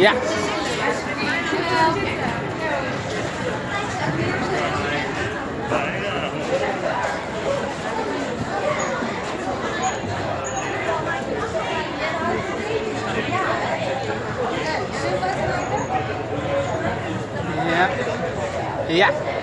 Yeah. Yeah. Yeah.